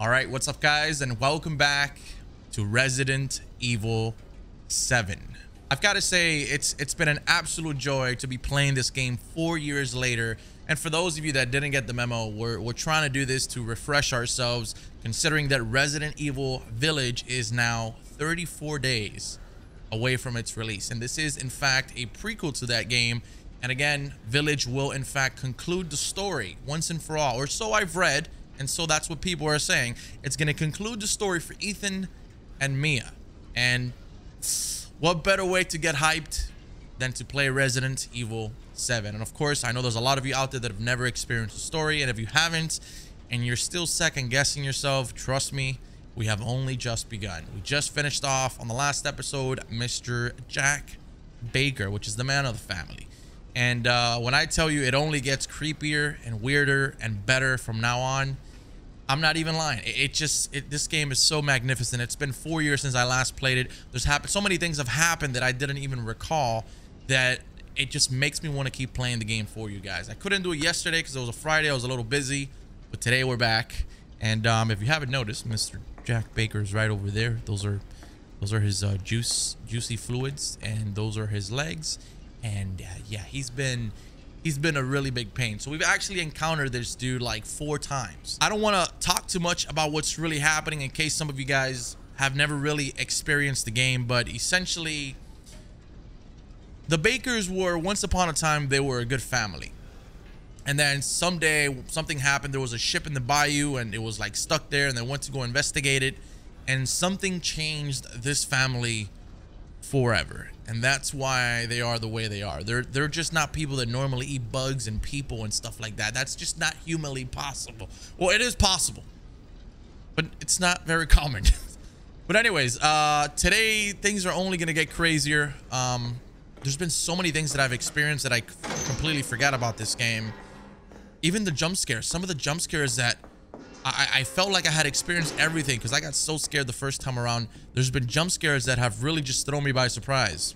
All right, what's up guys and welcome back to Resident Evil 7. I've got to say it's it's been an absolute joy to be playing this game 4 years later. And for those of you that didn't get the memo, we're we're trying to do this to refresh ourselves considering that Resident Evil Village is now 34 days away from its release. And this is in fact a prequel to that game. And again, Village will in fact conclude the story once and for all, or so I've read and so that's what people are saying. It's going to conclude the story for Ethan and Mia. And what better way to get hyped than to play Resident Evil 7? And of course, I know there's a lot of you out there that have never experienced the story. And if you haven't, and you're still second guessing yourself, trust me, we have only just begun. We just finished off on the last episode, Mr. Jack Baker, which is the man of the family. And uh, when I tell you it only gets creepier and weirder and better from now on, I'm not even lying. It, it just it, this game is so magnificent. It's been four years since I last played it. There's happened so many things have happened that I didn't even recall that it just makes me want to keep playing the game for you guys. I couldn't do it yesterday because it was a Friday. I was a little busy, but today we're back. And um, if you haven't noticed, Mr. Jack Baker is right over there. Those are those are his uh, juice juicy fluids, and those are his legs. And uh, yeah, he's been he's been a really big pain. So we've actually encountered this dude like four times. I don't want to talk too much about what's really happening in case some of you guys have never really experienced the game, but essentially the Bakers were once upon a time they were a good family. And then someday something happened. There was a ship in the bayou and it was like stuck there and they went to go investigate it and something changed this family forever and that's why they are the way they are. They're they're just not people that normally eat bugs and people and stuff like that. That's just not humanly possible. Well it is possible but it's not very common. But anyways uh today things are only gonna get crazier. Um there's been so many things that i've experienced that i completely forgot about this game. Even the jump scares some of the jump scares that I, I felt like I had experienced everything because I got so scared the first time around. There's been jump scares that have really just thrown me by surprise.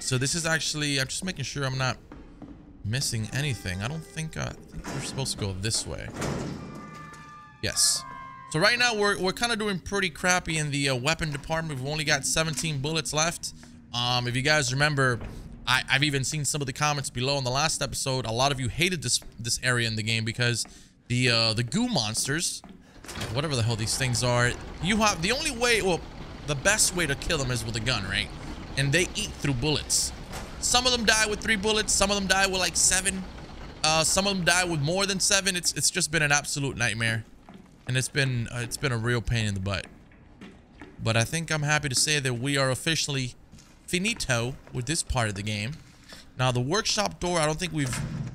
So this is actually, I'm just making sure I'm not missing anything. I don't think, uh, I think we're supposed to go this way. Yes. So right now we're, we're kind of doing pretty crappy in the uh, weapon department. We've only got 17 bullets left. Um, if you guys remember, I, I've even seen some of the comments below in the last episode. A lot of you hated this this area in the game because the uh, the goo monsters, whatever the hell these things are. You have the only way, well, the best way to kill them is with a gun, right? And they eat through bullets. Some of them die with three bullets. Some of them die with like seven. Uh, some of them die with more than seven. It's it's just been an absolute nightmare, and it's been uh, it's been a real pain in the butt. But I think I'm happy to say that we are officially finito with this part of the game. Now the workshop door, I don't think we've we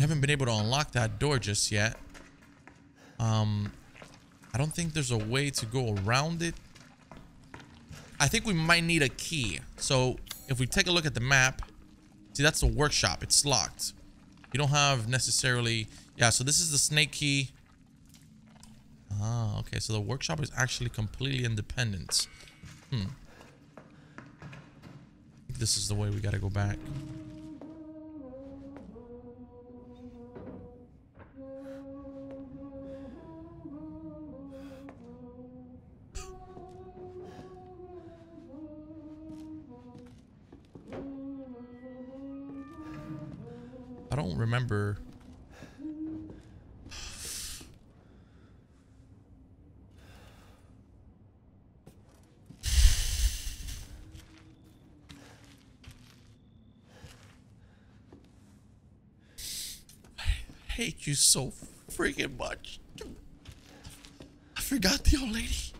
haven't been able to unlock that door just yet. Um, I don't think there's a way to go around it. I think we might need a key. So if we take a look at the map, see that's the workshop. It's locked. You don't have necessarily... Yeah, so this is the snake key. Ah, okay. So the workshop is actually completely independent. Hmm. this is the way we gotta go back. I don't remember. I hate you so freaking much. I forgot the old lady.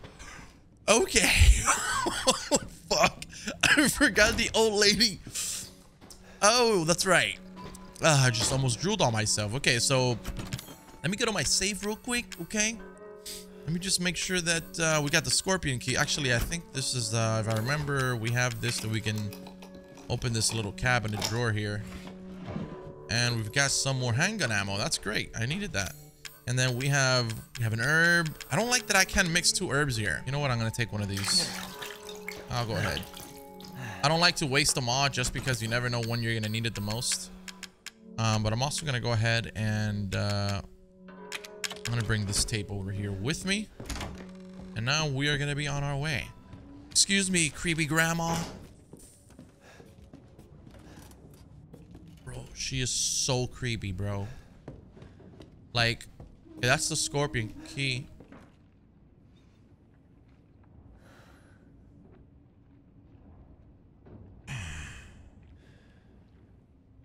Okay. fuck. I forgot the old lady. Oh, that's right. Uh, I just almost drooled on myself. Okay, so let me get on my save real quick, okay? Let me just make sure that uh, we got the scorpion key. Actually, I think this is, uh, if I remember, we have this that we can open this little cabinet drawer here. And we've got some more handgun ammo. That's great. I needed that. And then we have we have an herb. I don't like that I can mix two herbs here. You know what? I'm going to take one of these. I'll go ahead. I don't like to waste them all just because you never know when you're going to need it the most. Um, but I'm also going to go ahead and uh, I'm gonna bring this tape over here with me. And now we are gonna be on our way. Excuse me, creepy grandma. Bro, she is so creepy, bro. Like, that's the scorpion key.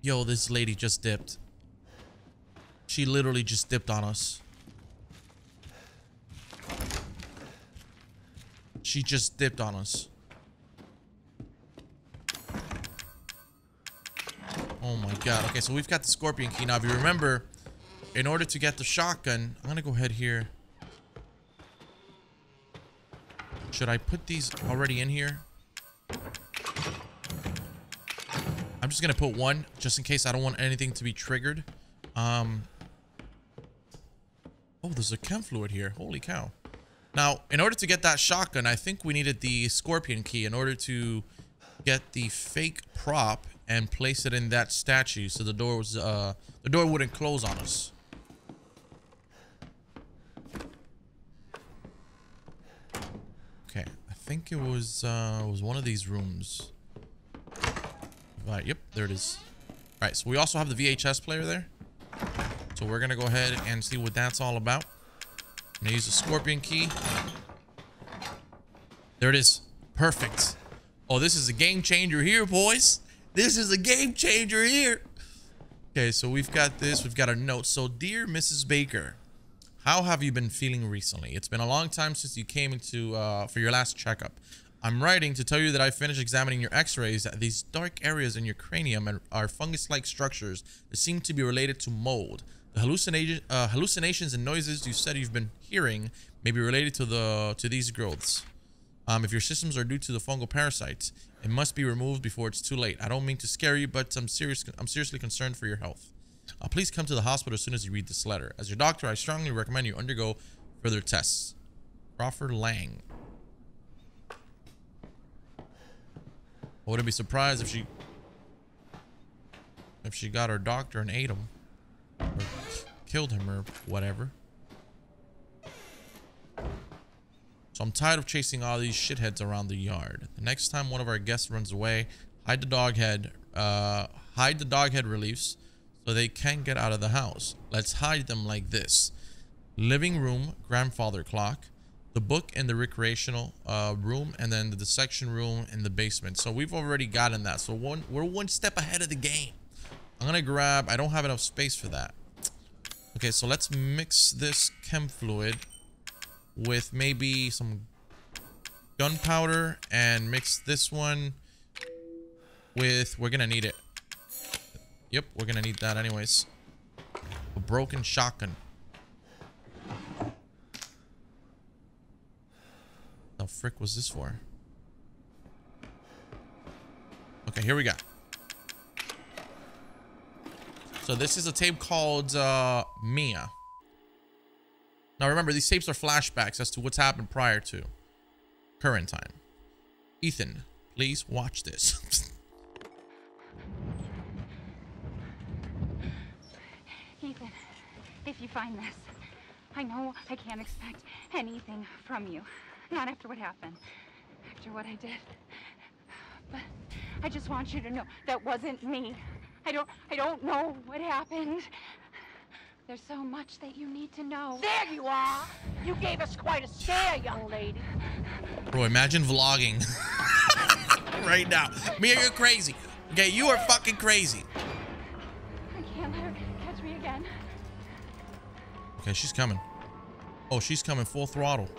Yo, this lady just dipped. She literally just dipped on us. She just dipped on us. Oh my god. Okay, so we've got the scorpion key. Now, if you remember, in order to get the shotgun, I'm gonna go ahead here. Should I put these already in here? I'm just gonna put one, just in case I don't want anything to be triggered. Um. Oh, there's a chem fluid here. Holy cow. Now, in order to get that shotgun, I think we needed the scorpion key in order to get the fake prop and place it in that statue so the door was uh the door wouldn't close on us. Okay, I think it was uh was one of these rooms. Right, yep, there it is. All right, so we also have the VHS player there. So we're gonna go ahead and see what that's all about. I'm gonna use the scorpion key. There it is. Perfect. Oh, this is a game changer here, boys. This is a game changer here. Okay, so we've got this. We've got a note. So, dear Mrs. Baker, how have you been feeling recently? It's been a long time since you came into uh, for your last checkup. I'm writing to tell you that I finished examining your x-rays. These dark areas in your cranium are fungus-like structures that seem to be related to mold. The uh, hallucinations and noises you said you've been hearing may be related to the to these growths. Um, if your systems are due to the fungal parasites, it must be removed before it's too late. I don't mean to scare you, but I'm serious. I'm seriously concerned for your health. Uh, please come to the hospital as soon as you read this letter. As your doctor, I strongly recommend you undergo further tests. Crawford Lang. I wouldn't be surprised if she if she got her doctor and ate him or killed him or whatever. So I'm tired of chasing all these shitheads around the yard. The next time one of our guests runs away, hide the dog head, uh, hide the dog head reliefs so they can't get out of the house. Let's hide them like this. Living room, grandfather clock, the book and the recreational uh, room, and then the dissection room in the basement. So we've already gotten that. So one, we're one step ahead of the game. I'm gonna grab, I don't have enough space for that. Okay, so let's mix this chem fluid with maybe some gunpowder and mix this one with, we're gonna need it. Yep, we're gonna need that anyways. A broken shotgun. Frick was this for? Okay, here we go. So this is a tape called uh, Mia. Now remember, these tapes are flashbacks as to what's happened prior to current time. Ethan, please watch this. Ethan, if you find this, I know I can't expect anything from you. Not after what happened, after what I did. But I just want you to know that wasn't me. I don't, I don't know what happened. There's so much that you need to know. There you are. You gave us quite a scare, young lady. Bro, imagine vlogging right now. Mia, you're crazy. Okay, you are fucking crazy. I can't let her catch me again. Okay, she's coming. Oh, she's coming full throttle.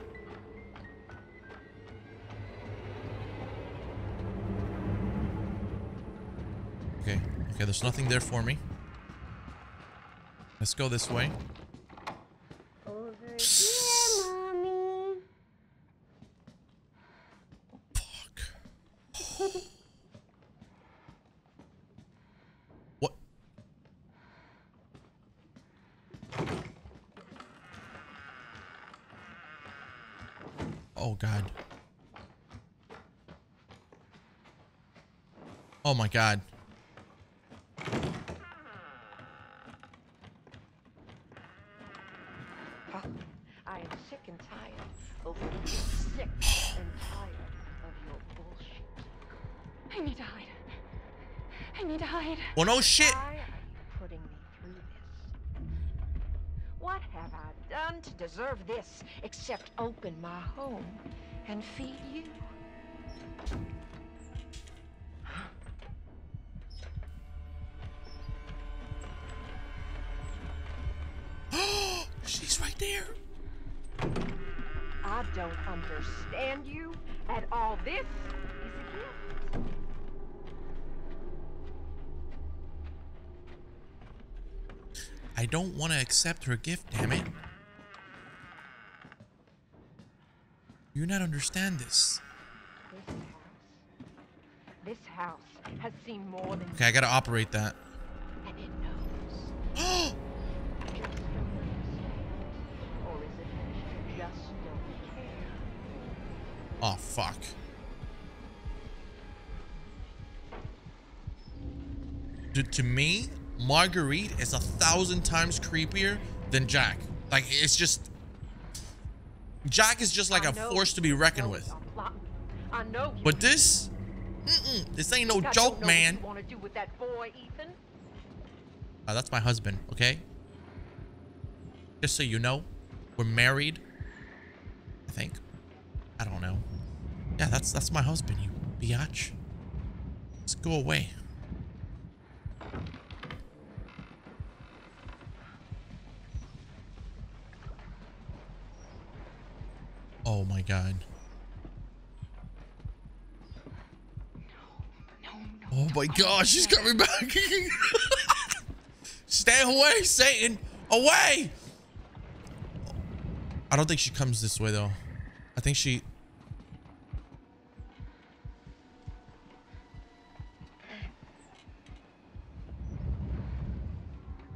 Okay, there's nothing there for me. Let's go this way. Over here, mommy. Fuck. What? Oh, God. Oh, my God. I am sick and tired of being sick and tired of your bullshit. I need to hide. I need to hide. Well, no shit. Why are you putting me through this? What have I done to deserve this except open my home and feed you? She's right there. I don't understand you at all. This is a gift. I don't want to accept her gift, damn it. You not understand this. This house. This house has seen more than Okay, I gotta operate that. and it knows. Just don't understand. Or is it that you just don't care? Oh, fuck. Dude, to me, Marguerite is a thousand times creepier than Jack. Like, it's just... Jack is just like I a force to be reckoned with. I'm plotting. I know you But this... Mm-mm, this ain't no joke, man. What you want to do with that boy, Uh, that's my husband, okay? Just so you know, we're married. I think. I don't know. Yeah, that's that's my husband, you biatch. Let's go away. Oh my god. No, no. Oh my gosh, she's coming back. Stay away, Satan. Away. I don't think she comes this way though. I think she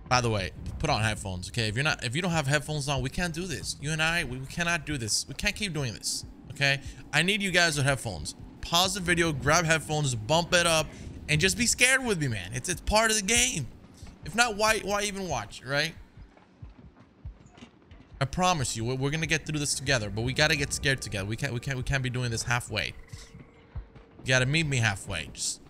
By the way, put on headphones, okay? If you're not if you don't have headphones on, we can't do this. You and I, we, we cannot do this. We can't keep doing this. Okay? I need you guys with headphones. Pause the video, grab headphones, bump it up, and just be scared with me, man. It's it's part of the game. If not, why why even watch, right? I promise you, we're, we're gonna get through this together, but we gotta get scared together. We can't we can't we can't be doing this halfway. You gotta meet me halfway. Just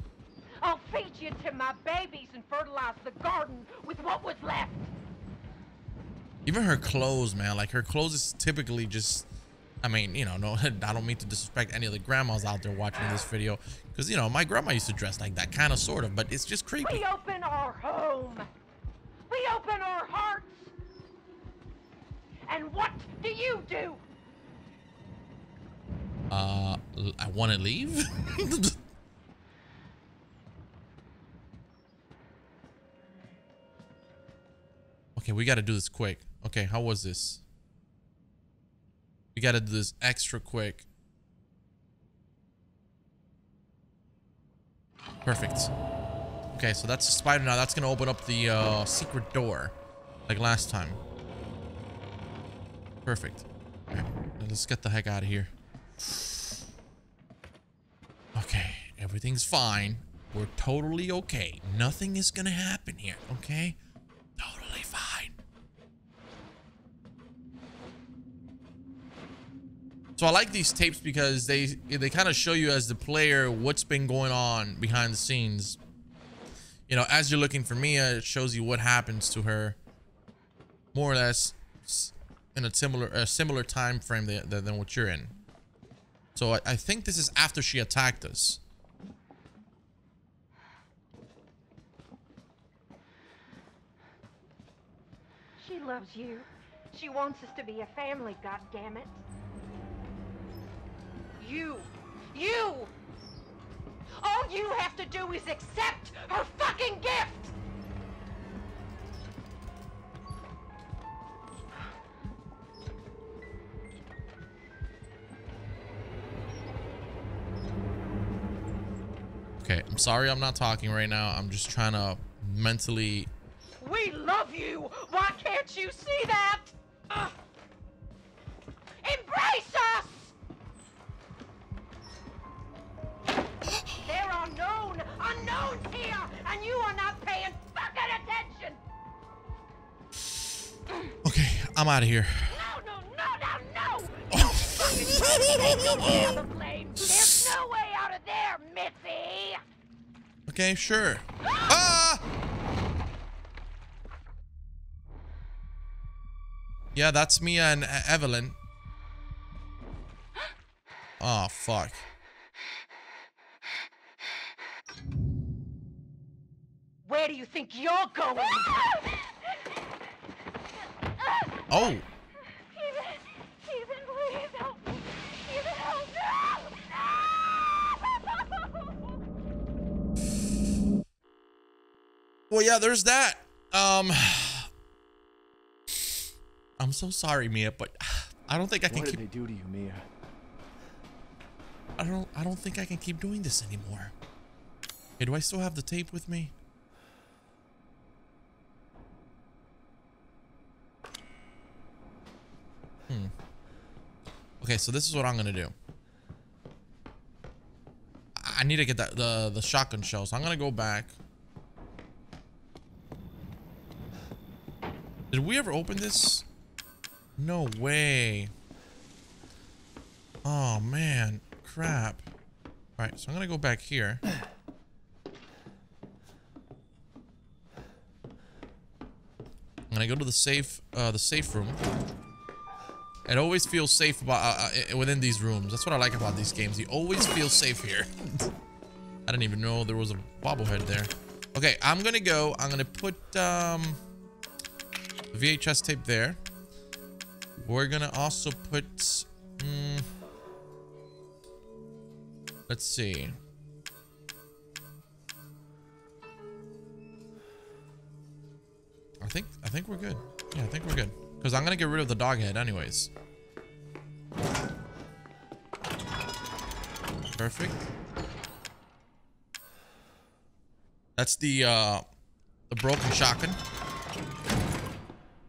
I'll feed you to my babies and fertilize the garden with what was left. even her clothes, man. Like her clothes is typically just. I mean, you know, no, I don't mean to disrespect any of the grandmas out there watching this video, because you know my grandma used to dress like that, kind of, sort of, but it's just creepy. We open our home. We open our hearts. And what do you do? Uh, I want to leave. okay, we got to do this quick. Okay, how was this? We got to do this extra quick. Perfect. Okay, so that's a spider now. That's gonna open up the uh, secret door, like last time. Perfect. Let's get the heck out of here. Okay, everything's fine. We're totally okay. Nothing is gonna happen here, okay? Totally fine. So I like these tapes because they they kind of show you as the player what's been going on behind the scenes. You know, as you're looking for Mia, it shows you what happens to her, more or less, in a similar a similar time frame than, than what you're in. So I, I think this is after she attacked us. She loves you. She wants us to be a family, goddammit. You! You! All you have to do is accept her fucking gift! Okay, I'm sorry I'm not talking right now. I'm just trying to mentally out of here. No! no, no, There's no way out of there, Mitzi! Okay, sure. Ah! Yeah, that's Mia and E- Evelyn. Oh, fuck. Where do you think you're going? Oh, Ethan, Ethan, please help me. Ethan, help. No! well, yeah, there's that. Um, I'm so sorry, Mia, but I don't think I can What did keep. they do to you, Mia? I don't. I don't think I can keep doing this anymore. Okay, do I still have the tape with me? Okay, so this is what I'm gonna do. I need to get that the the shotgun shell, so I'm gonna go back. Did we ever open this? No way. Oh man, crap. All right, so I'm gonna go back here. I'm gonna go to the safe, uh, the safe room. It always feels safe about, uh, uh, within these rooms. That's what I like about these games. You always feel safe here. I didn't even know there was a bobblehead there. Okay, I'm gonna go. I'm gonna put um, VHS tape there. We're gonna also put. mm, let's see. I think I think we're good. Yeah, I think we're good. Because I'm gonna get rid of the dog head anyways. Perfect. That's the uh the broken shotgun.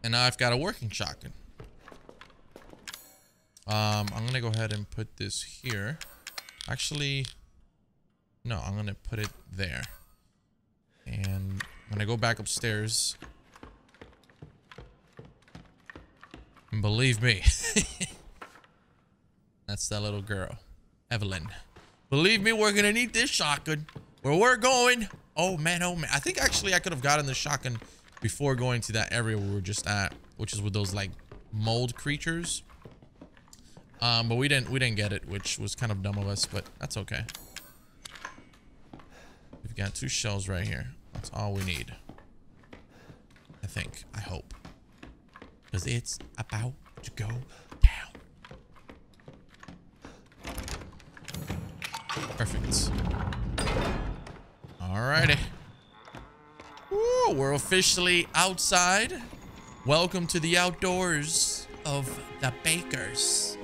And now I've got a working shotgun. Um, I'm gonna go ahead and put this here. Actually, no, I'm gonna put it there. And when I go back upstairs, and believe me, that's that little girl, Evelyn. Believe me, we're gonna need this shotgun. Where we're going. Oh man, oh man. I think actually I could have gotten the shotgun before going to that area we were just at, which is with those like mold creatures. Um, but we didn't we didn't get it, which was kind of dumb of us, but that's okay. We've got two shells right here. That's all we need. I think. I hope. Because it's about to go down. Perfect. Alrighty. Woo, we're officially outside. Welcome to the outdoors of the Bakers.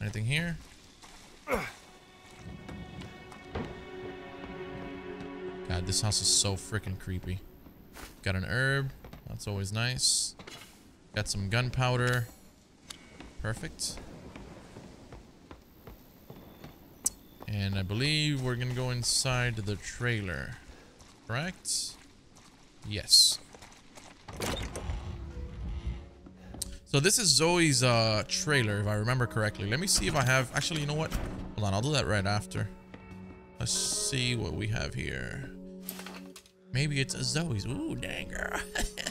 Anything here? God, this house is so freaking creepy. Got an herb. That's always nice. Got some gunpowder. Perfect. And I believe we're gonna go inside the trailer. Correct? Yes. So this is Zoe's uh, trailer, if I remember correctly. Let me see if I have... Actually, you know what? Hold on, I'll do that right after. Let's see what we have here. Maybe it's a Zoe's. Ooh, dang girl.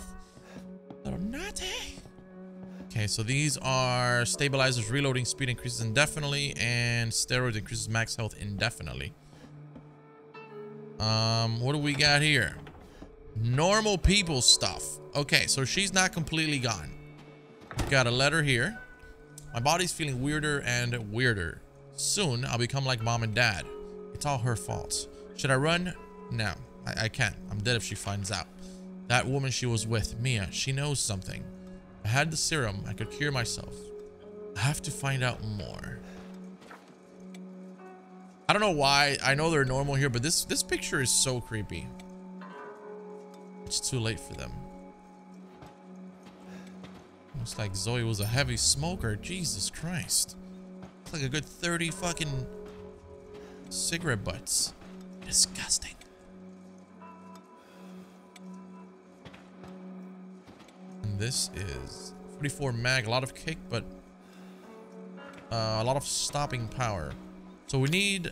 Okay, so these are stabilizers, reloading speed increases indefinitely, and steroids increases max health indefinitely. Um, what do we got here? Normal people stuff. Okay, so she's not completely gone. Got a letter here. My body's feeling weirder and weirder. Soon, I'll become like mom and dad. It's all her fault. Should I run? No, I, I can't. I'm dead if she finds out. That woman she was with, Mia, she knows something. I had the serum. I could cure myself. I have to find out more. I don't know why. I know they're normal here, but this this picture is so creepy. It's too late for them. Looks like Zoe was a heavy smoker. Jesus Christ. Looks like a good 30 fucking cigarette butts. Disgusting. This is 44 mag, a lot of kick, but uh, a lot of stopping power. So we need...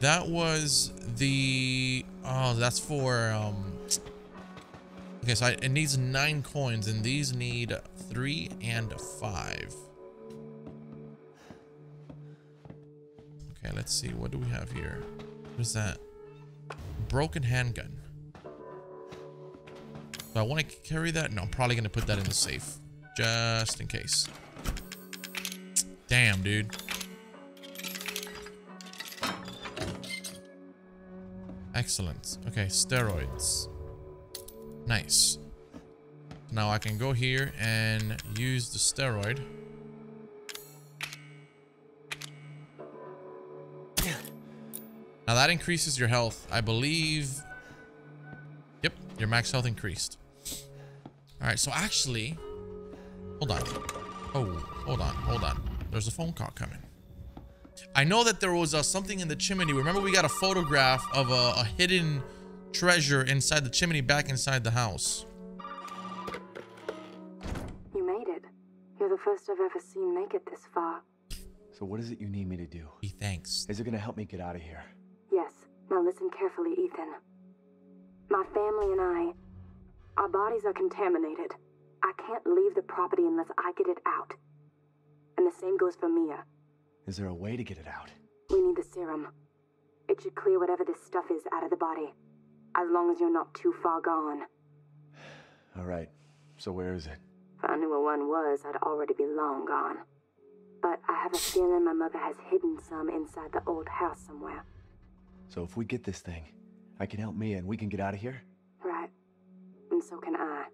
That was the... Oh, that's for... Um, okay, so I, it needs nine coins, and these need three and five. Okay, let's see. What do we have here? What is that? Broken handgun. Do I want to carry that? No, I'm probably going to put that in the safe. Just in case. Damn, dude. Excellent. Okay, steroids. Nice. Now I can go here and use the steroid. Now that increases your health. I believe... Yep, your max health increased. Alright, so actually... Hold on. Oh, hold on, hold on. There's a phone call coming. I know that there was uh, something in the chimney. Remember we got a photograph of a, a hidden treasure inside the chimney back inside the house. You made it. You're the first I've ever seen make it this far. So what is it you need me to do? He thanks. Is it gonna help me get out of here? Yes. Now listen carefully, Ethan. My family and I, our bodies are contaminated. I can't leave the property unless I get it out. And the same goes for Mia. Is there a way to get it out? We need the serum. It should clear whatever this stuff is out of the body. As long as you're not too far gone. All right. So where is it? If I knew where one was, I'd already be long gone. But I have a feeling my mother has hidden some inside the old house somewhere. So if we get this thing, I can help Mia and we can get out of here? Right. And so can I.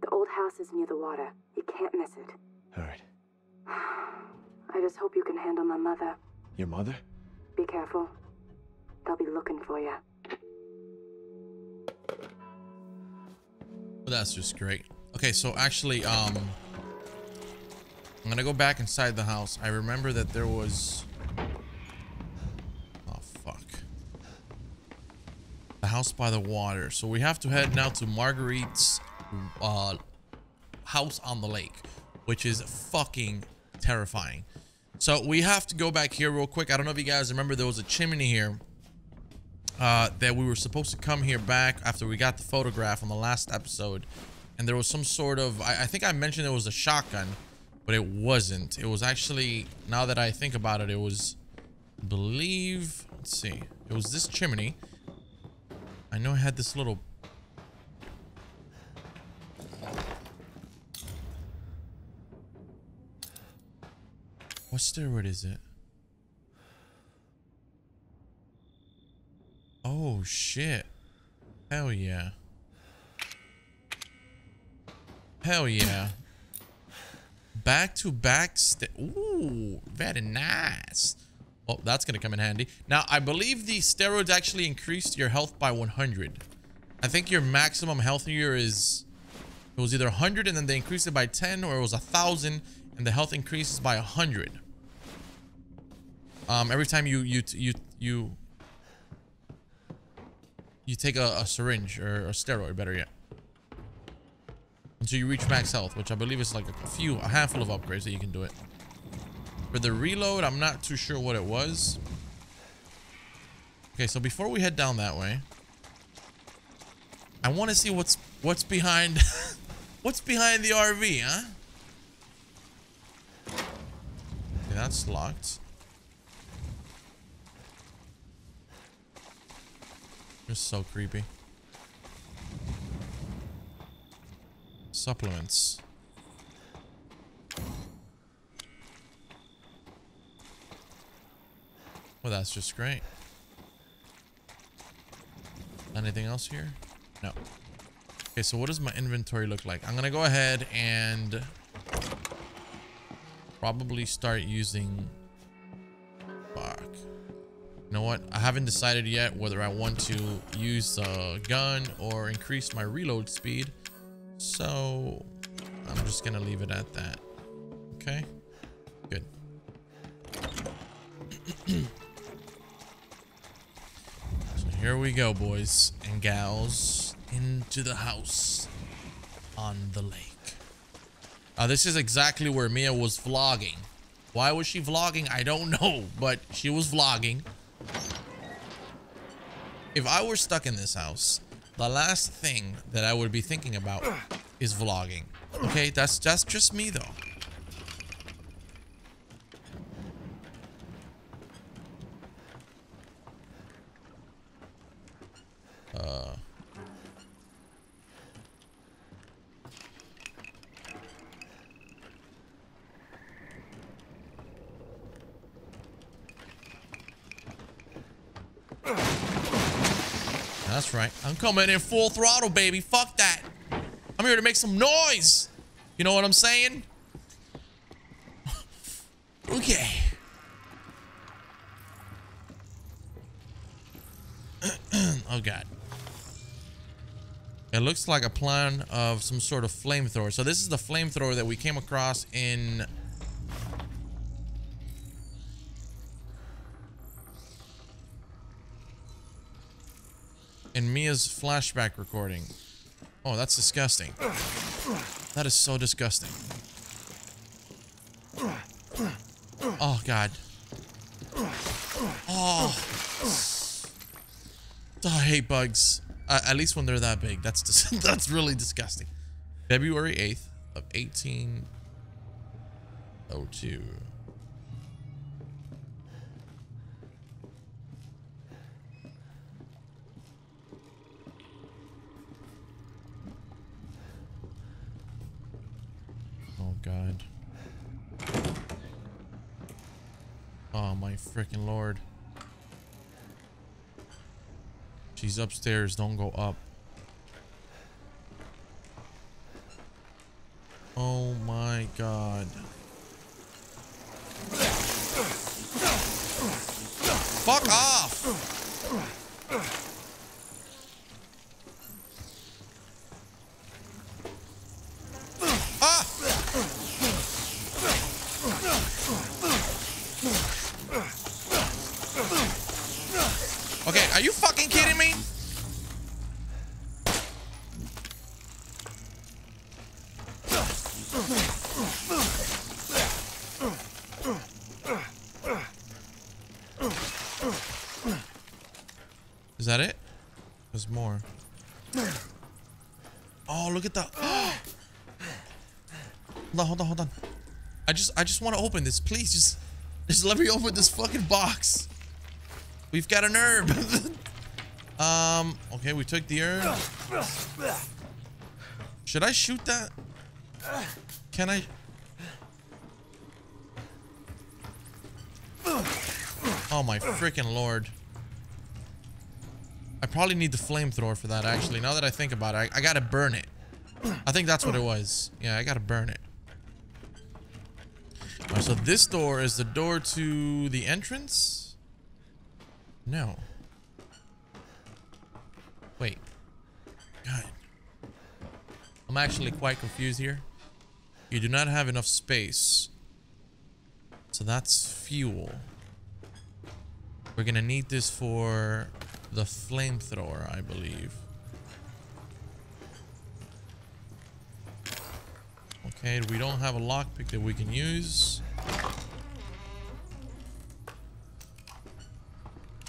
The old house is near the water. You can't miss it. All right. I just hope you can handle my mother. Your mother? Be careful. They'll be looking for you. Well, that's just great. Okay, so actually, um, I'm gonna go back inside the house. I remember that there was. Oh fuck. The house by the water. So we have to head now to Marguerite's uh, house on the lake, which is fucking terrifying. So we have to go back here real quick. I don't know if you guys remember there was a chimney here uh, that we were supposed to come here back after we got the photograph on the last episode. And there was some sort of, I, I think I mentioned it was a shotgun, but it wasn't. It was actually, now that I think about it, it was, I believe, let's see. It was this chimney. I know I had this little What steroid is it? Oh shit. Hell yeah. Hell yeah. Back to back Ooh, very nice. Oh, that's gonna come in handy. Now, I believe the steroids actually increased your health by 100. I think your maximum health here is... It was either 100 and then they increased it by 10 or it was 1,000 and the health increases by 100. Um, every time you you you you you take a, a syringe or a steroid, better yet, until you reach max health, which I believe is like a few, a handful of upgrades that you can do it. For the reload, I'm not too sure what it was. Okay, so before we head down that way, I want to see what's what's behind what's behind the RV, huh? Okay, that's locked. Just so creepy. Supplements. Well, that's just great. Anything else here? No. Okay, so what does my inventory look like? I'm going to go ahead and probably start using Fuck. you know what? I haven't decided yet whether I want to use a gun or increase my reload speed. So I'm just going to leave it at that. Okay. Good. here we go, boys and gals. into the house on the lake. Uh, this is exactly where Mia was vlogging. Why was she vlogging? I don't know, but she was vlogging. If I were stuck in this house, the last thing that I would be thinking about is vlogging. Okay, that's that's just me though. Uh That's right. I'm coming in full throttle, baby. Fuck that. I'm here to make some noise. You know what I'm saying? okay. oh, God. It looks like a plan of some sort of flamethrower. So this is the flamethrower that we came across in in Mia's flashback recording. Oh, that's disgusting. That is so disgusting. Oh, God. Oh. oh I hate bugs. Uh, at least when they're that big. That's just, that's really disgusting. February 8th of 1802. God. Oh, my freaking lord. She's upstairs. Don't go up. Oh my god. Fuck off! Is that it? There's more. Oh, look at that. hold on, hold on, hold on. I just want to open this. Please just just let me open this fucking box. We've got an herb. um, okay, we took the herb. Should I shoot that? Can I? Oh my freaking lord. I probably need the flamethrower for that, actually. Now that I think about it, I, I gotta burn it. I think that's what it was. Yeah, I gotta burn it. So this door is the door to the entrance? No. Wait. God. I'm actually quite confused here. You do not have enough space. So that's fuel. We're gonna need this for the flamethrower, I believe. Okay, we don't have a lockpick that we can use.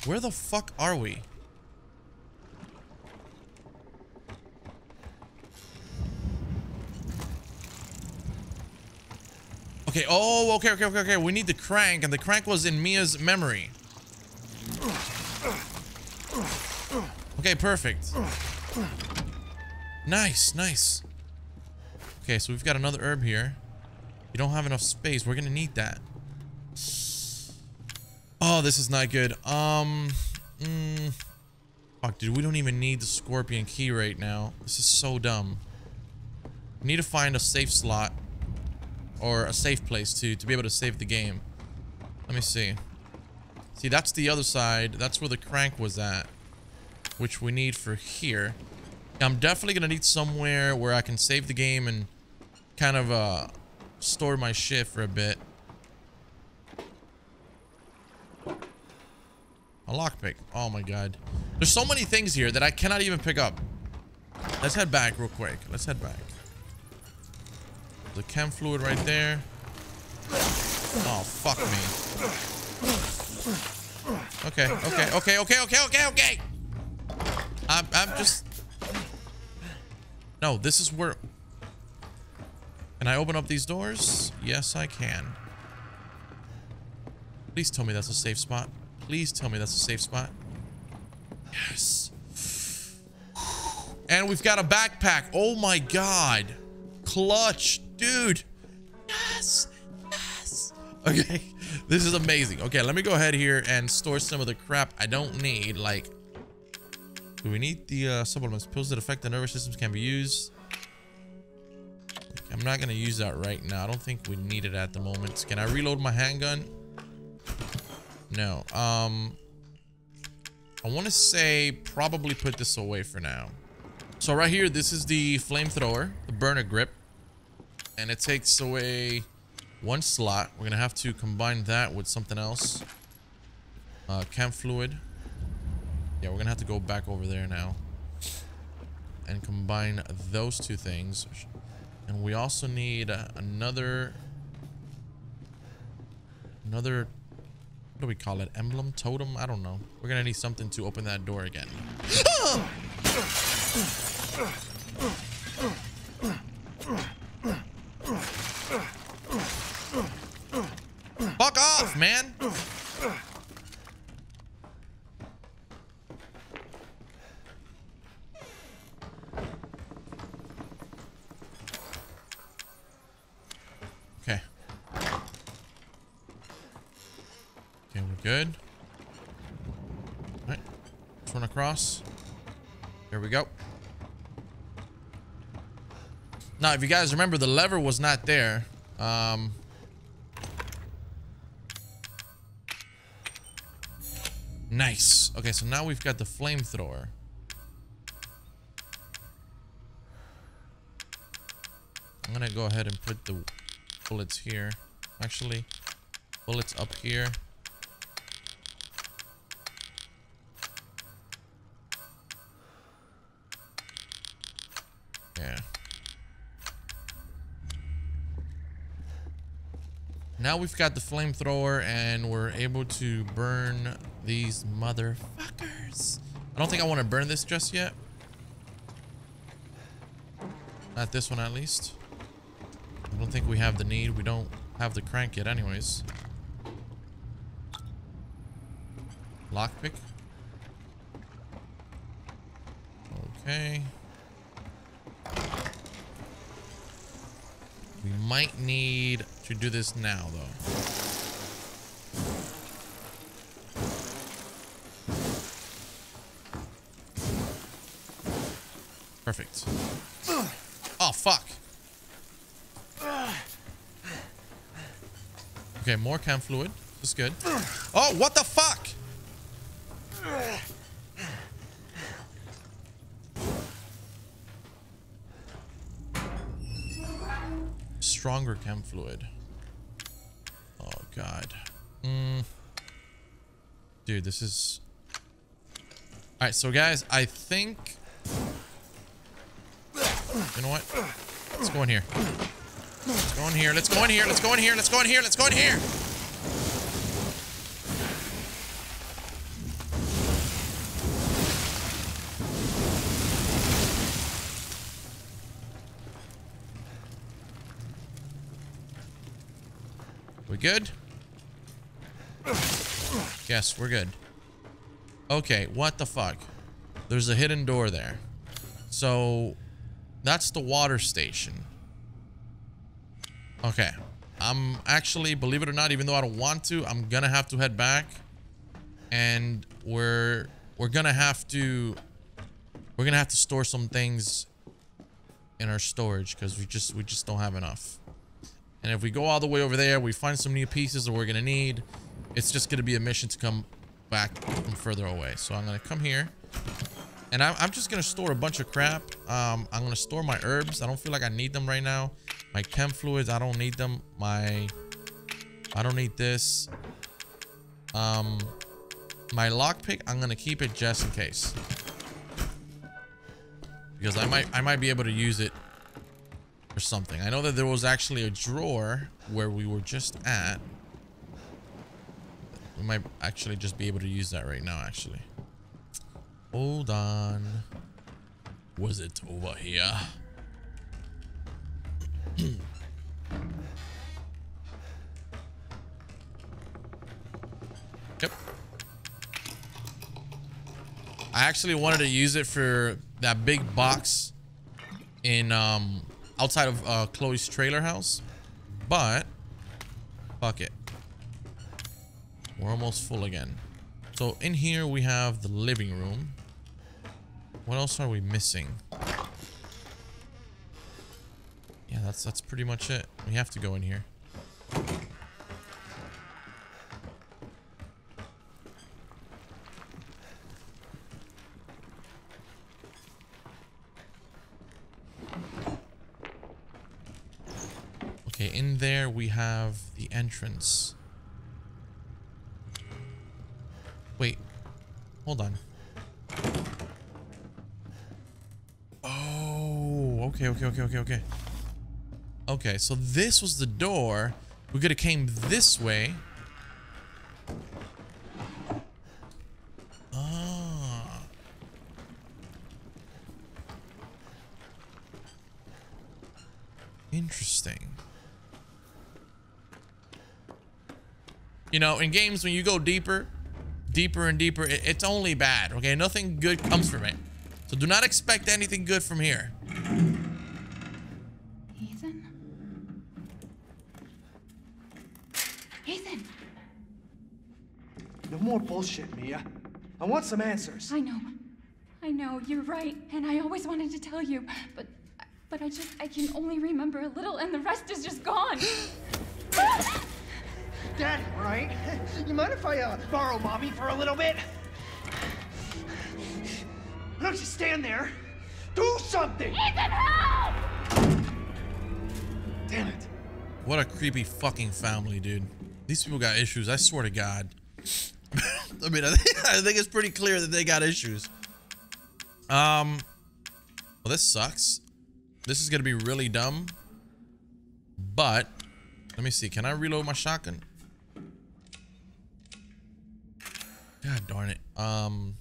Where the fuck are we? Okay, oh, okay, okay, okay, okay. We need the crank, and the crank was in Mia's memory. Okay, perfect. Nice, nice. Okay, so we've got another herb here. You don't have enough space. We're gonna need that. Oh, this is not good. Um, mm, fuck, dude, we don't even need the scorpion key right now. This is so dumb. We need to find a safe slot or a safe place to to be able to save the game. Let me see. See, that's the other side. That's where the crank was at which we need for here. I'm definitely to need somewhere where I can save the game and kind of uh, store my shit for a bit. Lockpick. Oh my god. There's so many things here that I cannot even pick up. Let's head back real quick. Let's head back. The chem fluid right there. Oh, fuck me. Okay, okay, okay, okay, okay, okay, okay. I'm, I'm just... No, this is where... Can I open up these doors? Yes, I can. Please tell me that's a safe spot. Please tell me that's a safe spot. Yes. And we've got a backpack. Oh my god. Clutch, dude. Yes. Yes. Okay. This is amazing. Okay, let me go ahead here and store some of the crap I don't need. Like, do we need the uh, supplements? Pills that affect the nervous systems can be used. I'm not going to use that right now. I don't think we need it at the moment. Can I reload my handgun? No. Um, I want to say probably put this away for now. So right here, this is the flamethrower, the burner grip. And it takes away one slot. We're going to have to combine that with something else. Uh, chem fluid. Yeah, we're going to have to go back over there now. And combine those two things. And we also need another... Another... What do we call it? Emblem? Totem? I don't know. We're going to need something to open that door again. Fuck Now, if you guys remember, the lever was not there. Um, nice. Okay, so now we've got the flamethrower. I'm gonna go ahead and put the bullets here. Actually, bullets up here. Now we've got the flamethrower and we're able to burn these motherfuckers. I don't think I want to burn this just yet. Not this one at least. I don't think we have the need. We don't have the crank yet anyways. Lockpick. Okay. We might need to do this now, though. Perfect. Oh, fuck. Okay, more chem fluid. That's good. Oh, what the fuck? Stronger chem fluid. Oh, God. Mm. Dude, this is... Alright, so guys, I think... You know what? Let's go in here. Let's go in here. Let's go in here. Let's go in here. Let's go in here. Let's go in here. We good? Yes, we're good. Okay, what the fuck? There's a hidden door there. So, that's the water station. Okay. I'm actually, believe it or not, even though I don't want to, I'm gonna have to head back. And we're we're gonna have to we're gonna have to store some things in our storage because we just we just don't have enough. And if we go all the way over there, we find some new pieces that we're gonna need. It's just gonna be a mission to come back from further away. So I'm gonna come here. And I'm, I'm just gonna store a bunch of crap. Um, I'm gonna store my herbs. I don't feel like I need them right now. My chem fluids, I don't need them. My, I don't need this. Um, my lockpick, I'm gonna keep it just in case. because I might I might be able to use it for something. I know that there was actually a drawer where we were just at. We might actually just be able to use that right now, actually. Hold on. Was it over here? yep. I actually wanted to use it for that big box in um outside of uh, Chloe's trailer house, but fuck it. We're almost full again. So in here we have the living room. What else are we missing? Yeah, that's that's pretty much it. We have to go in here. Okay, in there we have the entrance. Wait. Hold on. Oh, okay, okay, okay, okay, okay. Okay, so this was the door. We could have came this way. Ah. Interesting. You know, in games, when you go deeper, deeper and deeper, it, it's only bad, okay? Nothing good comes from it. So do not expect anything good from here. Ethan? Ethan! No more bullshit, Mia. I want some answers. I know. I know, you're right. And I always wanted to tell you, but but I just I can only remember a little and the rest is just gone. Daddy, right? You mind if I uh, borrow mommy for a little bit? Why don't you stand there? Do something! Ethan, help! Damn it. What a creepy fucking family, dude. These people got issues. I swear to God. I mean, I think, I think it's pretty clear that they got issues. Um, well, this sucks. This is gonna be really dumb. But let me see. Can I reload my shotgun? God darn it. Um.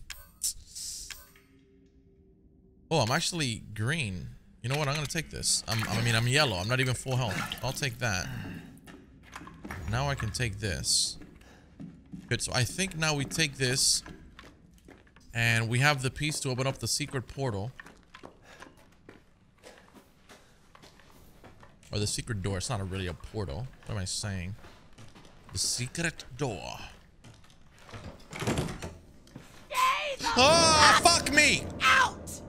Oh, I'm actually green. You know what? I'm gonna take this. I'm, I mean, I'm yellow. I'm not even full health. I'll take that. Now I can take this. Good. So I think now we take this, and we have the piece to open up the secret portal. Or the secret door. It's not a really a portal. What am I saying? The secret door. Oh, fuck me! Out!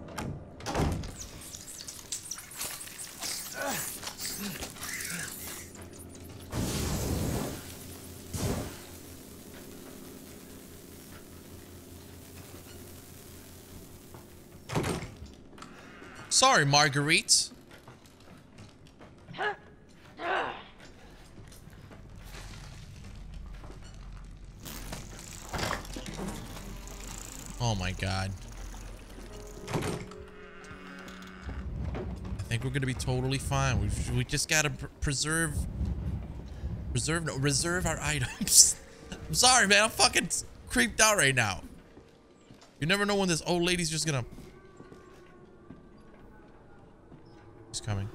Sorry, Marguerite. Oh my god. I think we're gonna be totally fine. We we just gotta pr preserve, preserve, no, reserve our items. I'm sorry, man. I'm fucking creeped out right now. You never know when this old lady's just gonna. He's coming.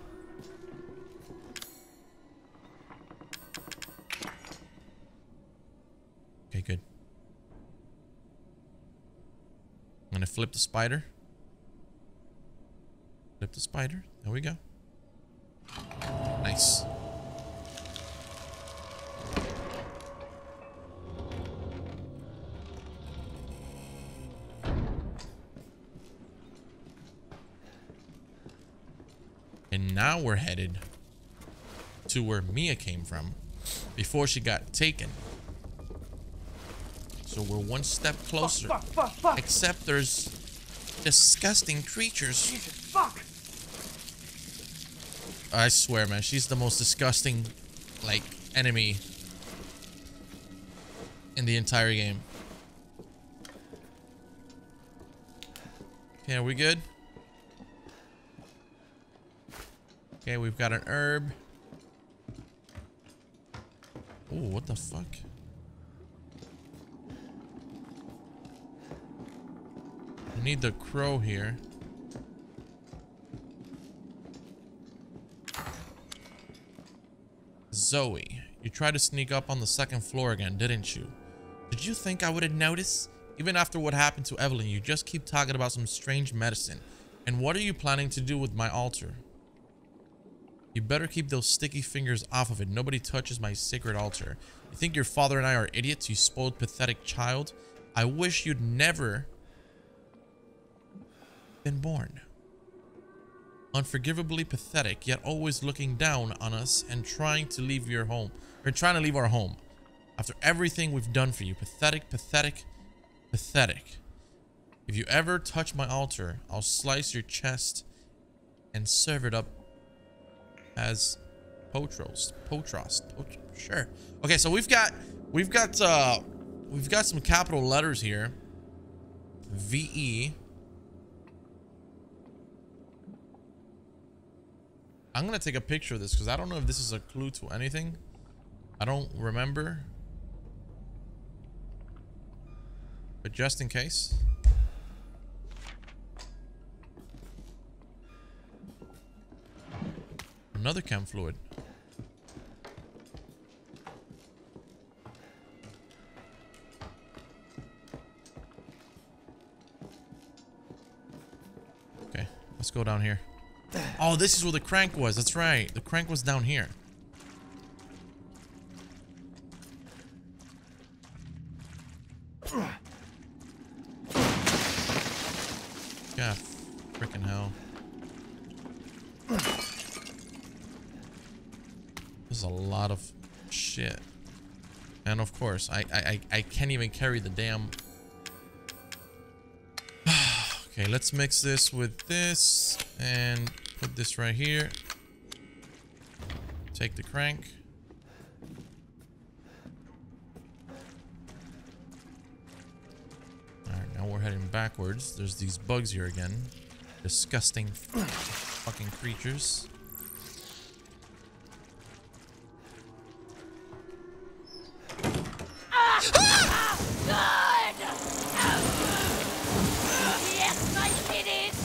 Flip the spider. Flip the spider. There we go. Nice. And now we're headed to where Mia came from before she got taken. So we're one step closer. Fuck, fuck, fuck! Except there's disgusting creatures. Jesus, fuck! I swear, man, she's the most disgusting, like, enemy in the entire game. Okay, are we good? Okay, we've got an herb. Oh, what the fuck? We need the crow here. Zoe, you tried to sneak up on the second floor again, didn't you? Did you think I would have noticed? Even after what happened to Evelyn, you just keep talking about some strange medicine. And what are you planning to do with my altar? You better keep those sticky fingers off of it. Nobody touches my sacred altar. You think your father and I are idiots, you spoiled, pathetic child? I wish you'd never been born. Unforgivably pathetic, yet always looking down on us and trying to leave your home. Or trying to leave our home. After everything we've done for you. Pathetic, pathetic, pathetic. If you ever touch my altar, I'll slice your chest and serve it up as potros. Potros. Pot sure. Okay, so we've got we've got uh we've got some capital letters here. VE. I'm gonna take a picture of this because I don't know if this is a clue to anything. I don't remember. But just in case. Another chem fluid. Okay, let's go down here. Oh, this is where the crank was. That's right. The crank was down here. God, freaking hell. There's a lot of shit. And of course, I, I, I can't even carry the damn... okay, let's mix this with this and put this right here. Take the crank. Alright, now we're heading backwards. There's these bugs here again. Disgusting fucking creatures. Yes, my kiddies!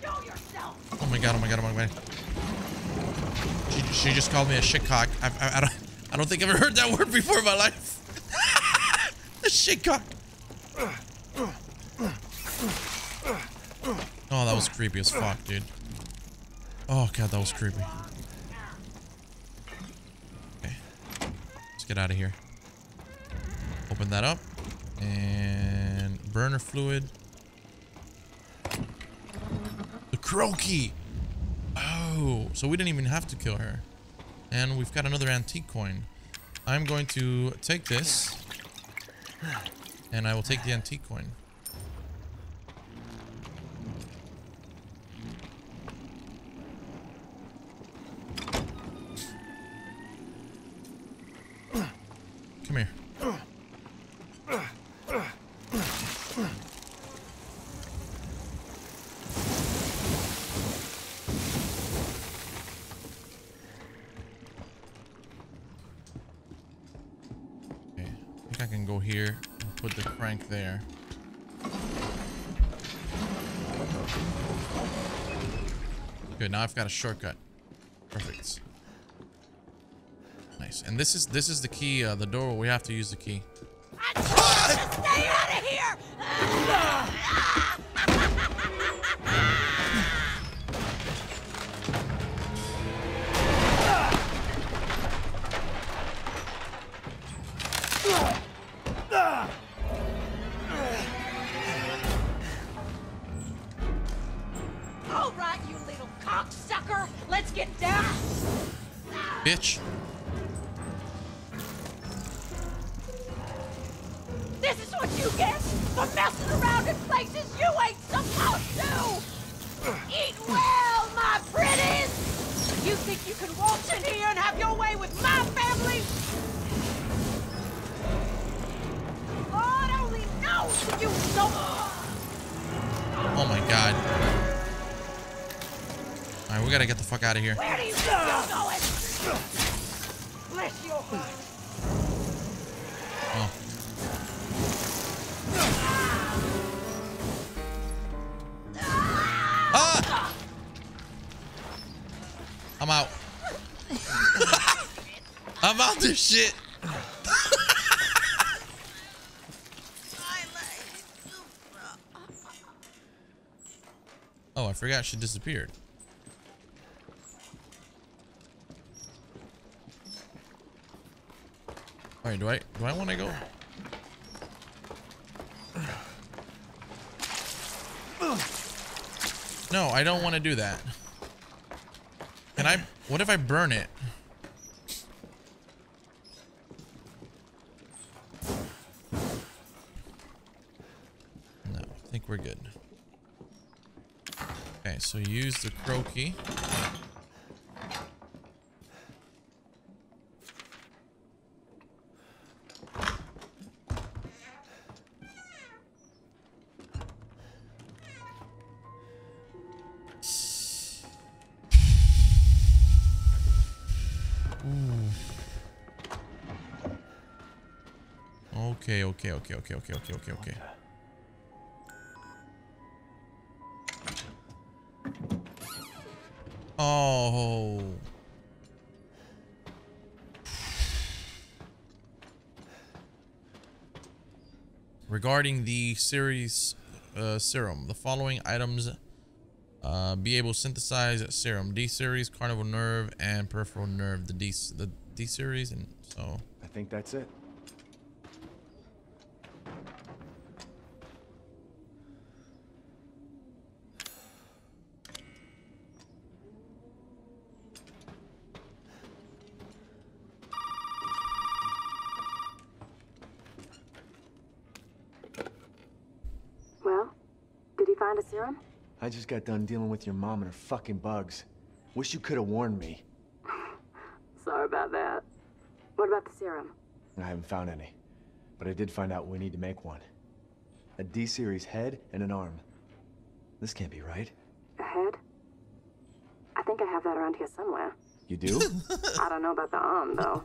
Show yourself! Oh my god, oh my god, oh my god. She, she just called me a shitcock. I, I, I, don't, I don't think I've ever heard that word before in my life. a shitcock. Oh, that was creepy as fuck, dude. Oh god, that was creepy. Okay. Let's get out of here. Open that up. And burner fluid. The crow key. Oh, so we didn't even have to kill her. And we've got another antique coin. I'm going to take this. And I will take the antique coin. Come here. Okay, I think I can go here and put the crank there. Good, now I've got a shortcut. Perfect. Nice. And this is this is the key, uh, the door where we have to use the key. Stay out of here! Alright, we gotta get the fuck out of here. Where do you think you're going? Bless your heart. Oh. Ah! I'm out. I'm out this shit. oh, I forgot she disappeared. All right, do I do I want to go? No, I don't want to do that. Can I? What if I burn it? No, I think we're good. Okay, so use the crow Okay, okay, okay, okay, okay, okay. Oh. Regarding the series uh, serum, the following items uh, be able to synthesize serum D series, cranial nerve, and peripheral nerve. The D the D series, and so I think that's it. Well, did he find a serum? I just got done dealing with your mom and her fucking bugs. Wish you could have warned me. Sorry about that. What about the serum? I haven't found any. But I did find out we need to make one. A D-series head and an arm. This can't be right. A head? I think I have that around here somewhere. You do? I don't know about the arm, though.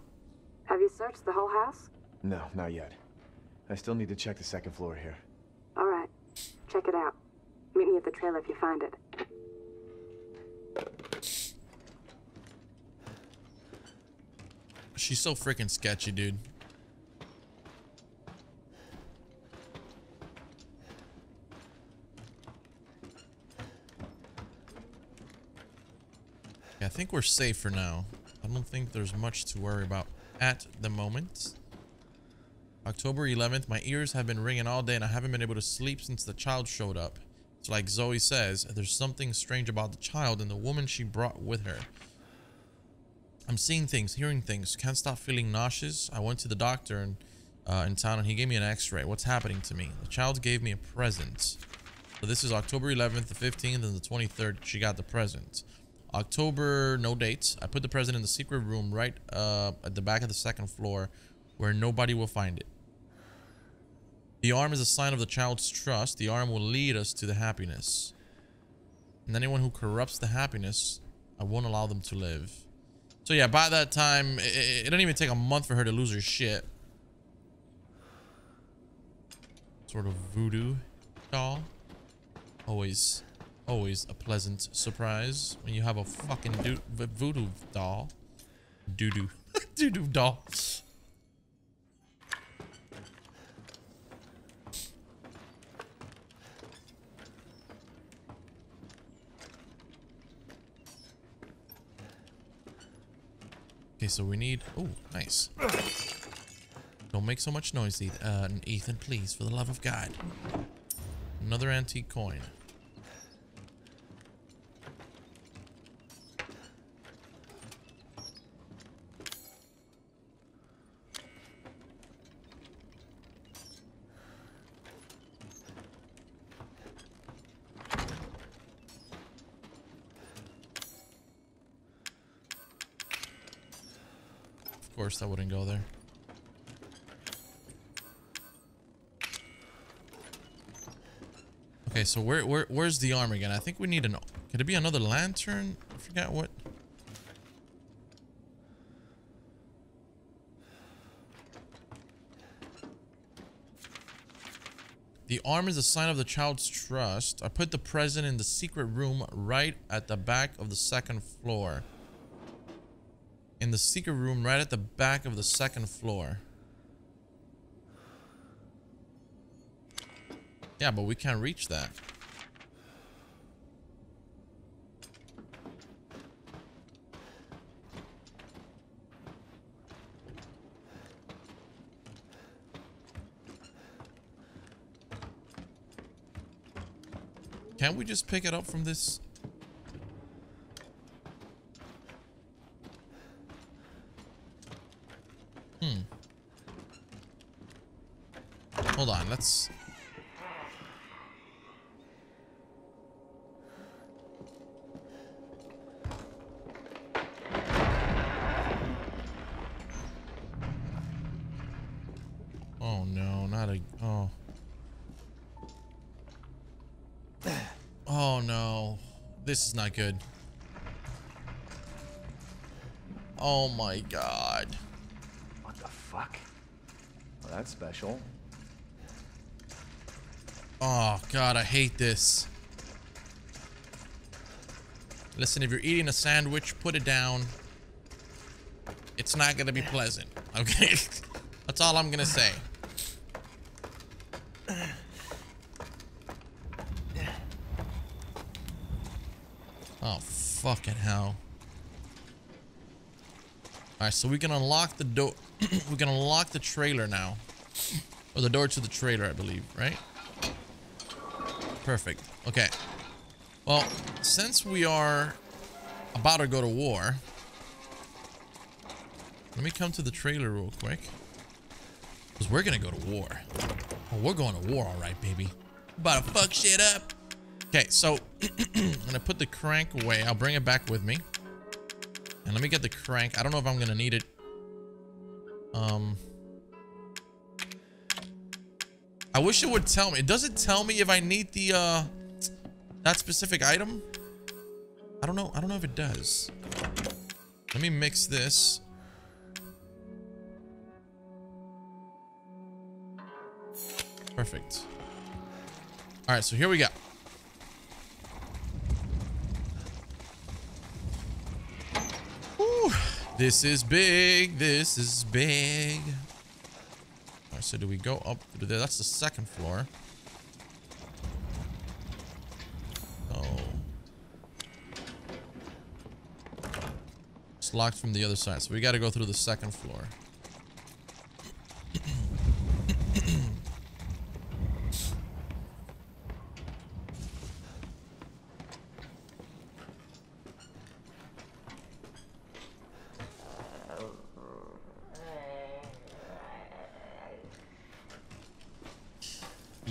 Have you searched the whole house? no, not yet. I still need to check the second floor here. All right. Check it out. Meet me at the trailer if you find it. she's so freaking sketchy, dude. Yeah, I think we're safe for now. I don't think there's much to worry about at the moment. October 11th, my ears have been ringing all day and I haven't been able to sleep since the child showed up. It's like Zoe says, there's something strange about the child and the woman she brought with her. I'm seeing things, hearing things, can't stop feeling nauseous. I went to the doctor and, uh, in town and he gave me an x-ray. What's happening to me? The child gave me a present. So this is October 11th, the 15th, and the 23rd. She got the present. October, no dates. I put the present in the secret room right uh, at the back of the second floor where nobody will find it. The arm is a sign of the child's trust. The arm will lead us to the happiness. And anyone who corrupts the happiness, I won't allow them to live. So yeah, by that time, it, it didn't even take a month for her to lose her shit. Sort of voodoo doll. Always, always a pleasant surprise when you have a fucking do voodoo doll. Doo-doo. Doo-doo doll. Okay, so we need... Oh, nice. Don't make so much noise, Ethan, uh, Ethan, please, for the love of God. Another antique coin. Course, that wouldn't go there. Okay, so where, where where's the arm again? I think we need an... Could it be another lantern? I forgot what... The arm is a sign of the child's trust. I put the present in the secret room right at the back of the second floor. In the secret room right at the back of the second floor. Yeah, but we can't reach that. Can't we just pick it up from this? Hold on, let's... Oh no, not a... Oh. Oh no. This is not good. Oh my god. What the fuck? Well, that's special. Oh god, I hate this. Listen, if you're eating a sandwich, put it down. It's not gonna be pleasant, okay? That's all I'm gonna say. Oh, fucking hell. Alright, so we can unlock the door. we can unlock the trailer now. Or the door to the trailer, I believe, right? Perfect. Okay. Well, since we are about to go to war, let me come to the trailer real quick. Because we're going to go to war. Oh, we're going to war, all right, baby. About to fuck shit up. Okay, so I'm gonna put the crank away. I'll bring it back with me. And let me get the crank. I don't know if I'm gonna need it. Um, I wish it would tell me. It Does it tell me if I need the uh that specific item? I don't know. I don't know if it does. Let me mix this. Perfect. All right, so here we go. Whew. This is big. This is big. So do we go up to there? That's the second floor. Oh. It's locked from the other side, so we got to go through the second floor.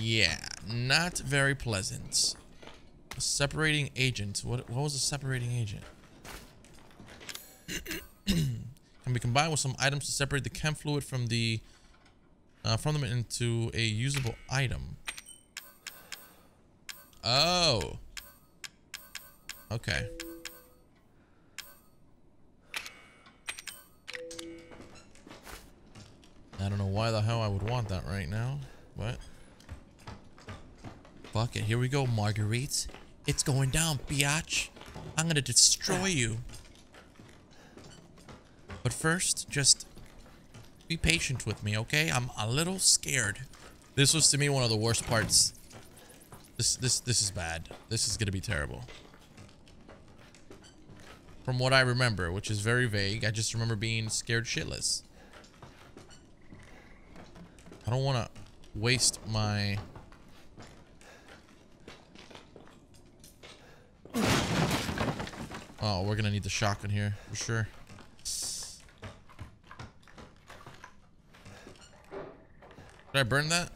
Yeah, not very pleasant. A separating agent. What, what was a separating agent? Can be combined with some items to separate the chem fluid from the uh, from them into a usable item. Oh. Okay. I don't know why the hell I would want that right now, but fuck it. Here we go, Marguerite. It's going down, biatch. I'm gonna destroy you. But first, just be patient with me, okay? I'm a little scared. This was to me one of the worst parts. This this this is bad. This is gonna be terrible. From what I remember, which is very vague, I just remember being scared shitless. I don't want to waste my... Oh, we're gonna need the shotgun here for sure. Did I burn that?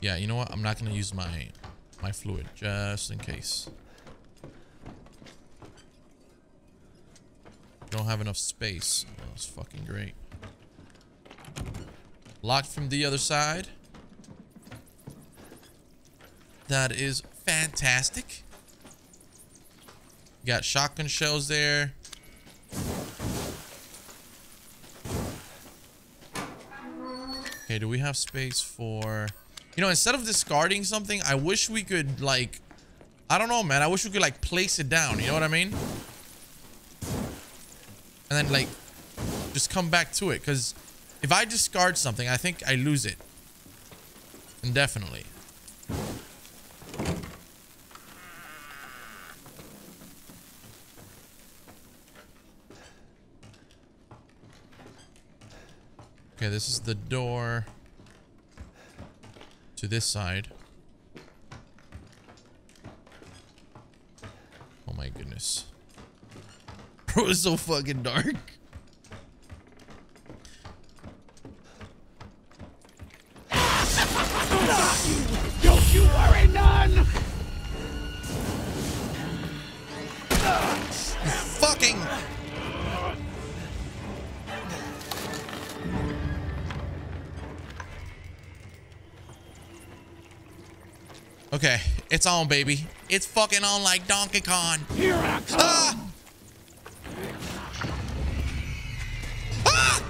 Yeah, you know what? I'm not gonna use my my fluid just in case. Don't have enough space. That's fucking great. Locked from the other side. That is fantastic. got shotgun shells there. Okay, do we have space for... You know, instead of discarding something, I wish we could, like... I don't know, man. I wish we could, like, place it down. You know what I mean? And then, like, just come back to it. Because if I discard something, I think I lose it. Indefinitely. Okay, this is the door to this side. Oh my goodness. Bro, it's so fucking dark. Don't you worry none! Fucking Okay, it's on, baby. It's fucking on like Donkey Kong. Here I come! Ah!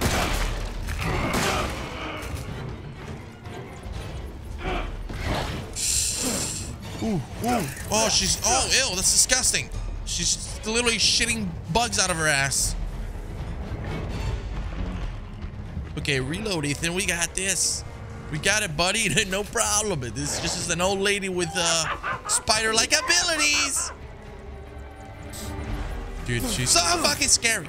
Ah! Ooh, ooh. Oh, she's. Oh, ew, that's disgusting. She's literally shitting bugs out of her ass. Okay, reload, Ethan. We got this. We got it, buddy. no problem. This is an old lady with uh, spider-like abilities. Dude, she's so fucking scary.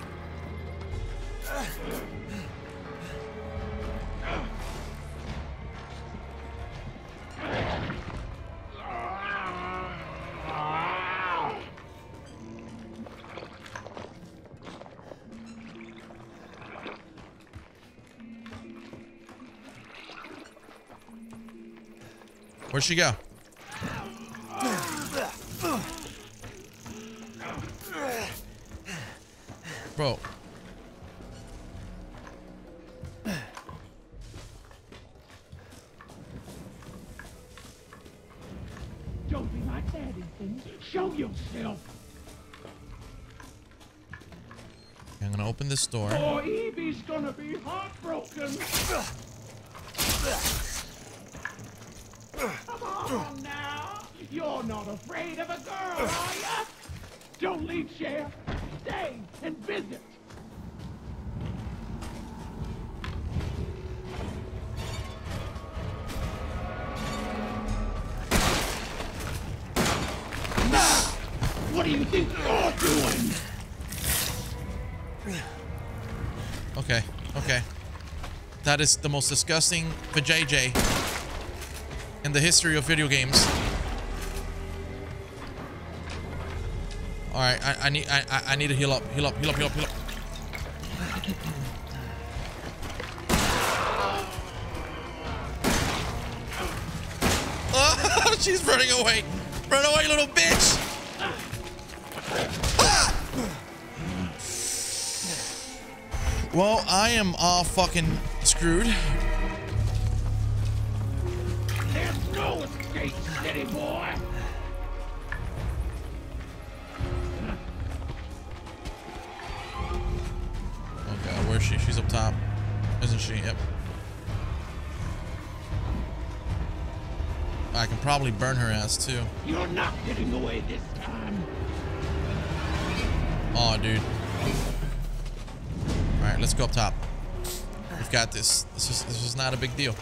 Where'd she go? Bro. Don't be like that, Ethan. Show yourself! I'm gonna open this door. Or Evie's gonna be heartbroken! Now! You're not afraid of a girl, are ya? Don't leave, Sheriff! Stay and visit! What do you think you're doing? Okay, okay. That is the most disgusting vajayjay in the history of video games. All right, I, I need I, I- I need to heal up, heal up, heal up, heal up, heal up. Oh, she's running away. Run away, little bitch. Ah! Well, I am all fucking screwed. Burn her ass too. You're not getting away this time. Oh, dude. Alright, let's go up top. We've got this. This is this is not a big deal.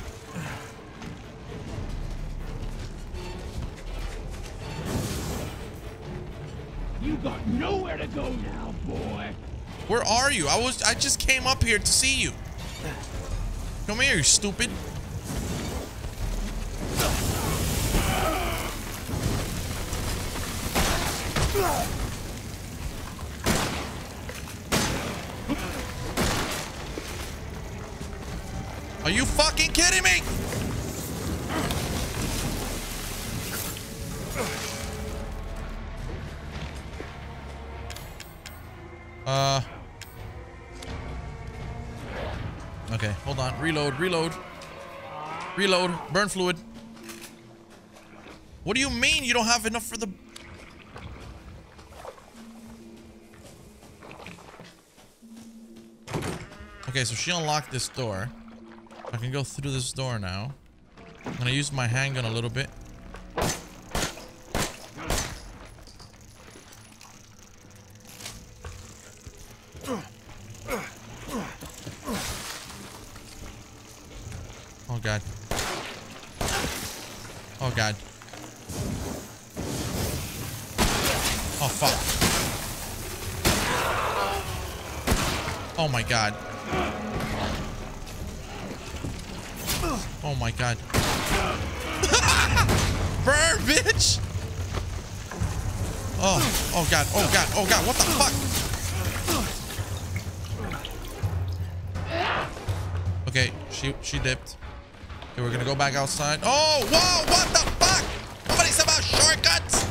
You got nowhere to go now, boy. Where are you? I was I just came up here to see you. Come here, you stupid. Are you fucking kidding me? Uh, Okay, hold on. Reload, reload. Reload. Burn fluid. What do you mean you don't have enough for the... Okay, so she unlocked this door. I can go through this door now. I'm gonna use my handgun a little bit. Go back outside. Oh, whoa, what the fuck? Nobody said about shortcuts!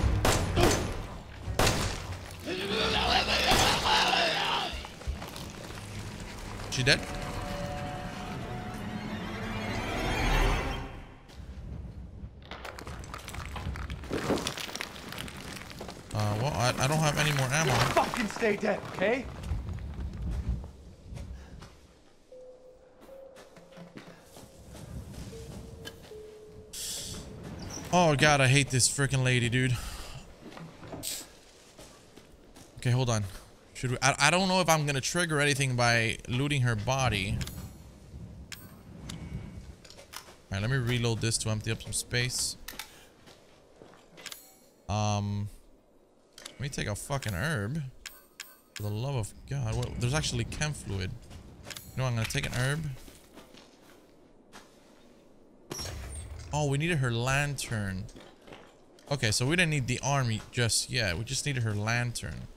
She dead? Uh, well, I, I don't have any more ammo. Fucking stay dead, okay? Oh god, I hate this freaking lady, dude. Okay, hold on. Should we? I, I don't know if I'm gonna trigger anything by looting her body. All right, let me reload this to empty up some space. Um, let me take a fucking herb. For the love of God, what, there's actually chem fluid. You know, I'm gonna take an herb. Oh, we needed her lantern. Okay, so we didn't need the army just yet. We just needed her lantern.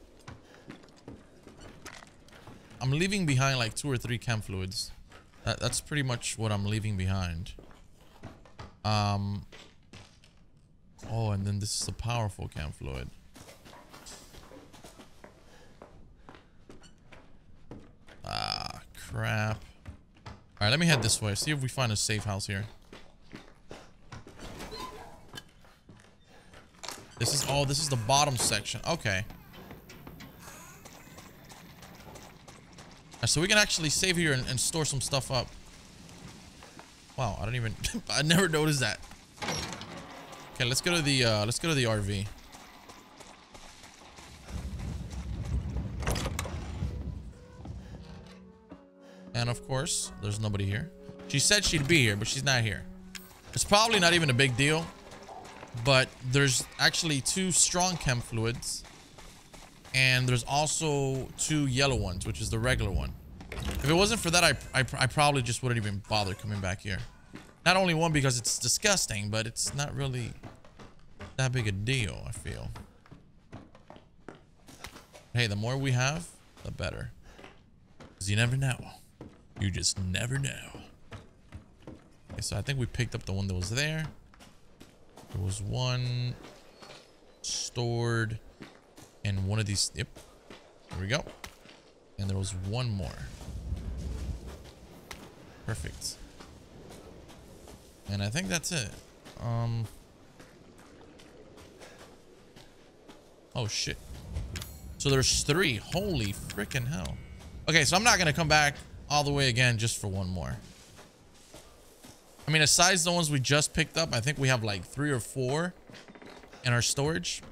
I'm leaving behind like two or three chem fluids. That, that's pretty much what I'm leaving behind. Um. Oh, and then this is a powerful chem fluid. Ah, crap. Alright, let me head this way. See if we find a safe house here. This is oh, this is the bottom section. Okay. So we can actually save here and, and store some stuff up. Wow, I don't even I never noticed that. Okay, let's go to the uh let's go to the RV. And of course, there's nobody here. She said she'd be here, but she's not here. It's probably not even a big deal. But there's actually two strong chem fluids. And there's also two yellow ones, which is the regular one. If it wasn't for that, I, I, I probably just wouldn't even bother coming back here. Not only one because it's disgusting, but it's not really that big a deal, I feel. Hey, the more we have, the better. Because you never know. You just never know. Okay, so I think we picked up the one that was there. There was one stored and one of these. Yep. There we go. And there was one more. Perfect. And I think that's it. Um. Oh, shit. So there's three. Holy freaking hell. Okay, so I'm not going to come back all the way again just for one more. I mean, aside the ones we just picked up, I think we have like three or four in our storage.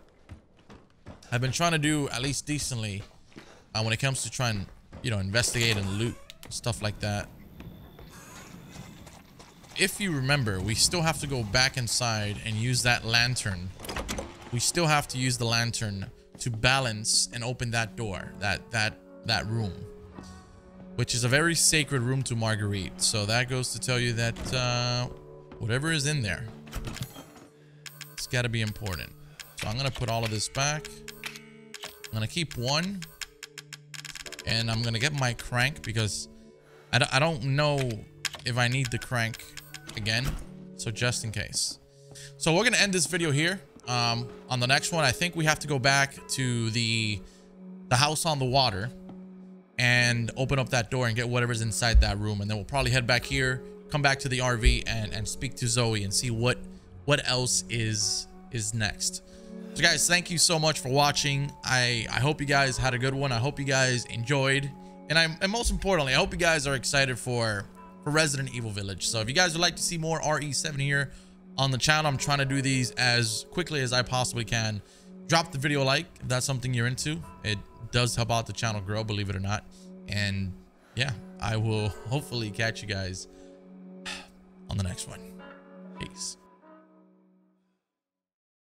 I've been trying to do at least decently uh, when it comes to trying, you know, investigate and loot stuff like that. If you remember, we still have to go back inside and use that lantern. We still have to use the lantern to balance and open that door, that that that room which is a very sacred room to Marguerite. So that goes to tell you that uh, whatever is in there, it's got to be important. So I'm going to put all of this back. I'm going to keep one. And I'm going to get my crank because I d I don't know if I need the crank again. So just in case. So we're going to end this video here. Um, on the next one, I think we have to go back to the the house on the water and open up that door and get whatever's inside that room. And then we'll probably head back here, come back to the RV and, and speak to Zoe and see what what else is is next. So guys, thank you so much for watching. I, I hope you guys had a good one. I hope you guys enjoyed. And, I, and most importantly, I hope you guys are excited for, for Resident Evil Village. So if you guys would like to see more RE7 here on the channel, I'm trying to do these as quickly as I possibly can. Drop the video like if that's something you're into. It does help out the channel grow, believe it or not. And yeah, I will hopefully catch you guys on the next one. Peace.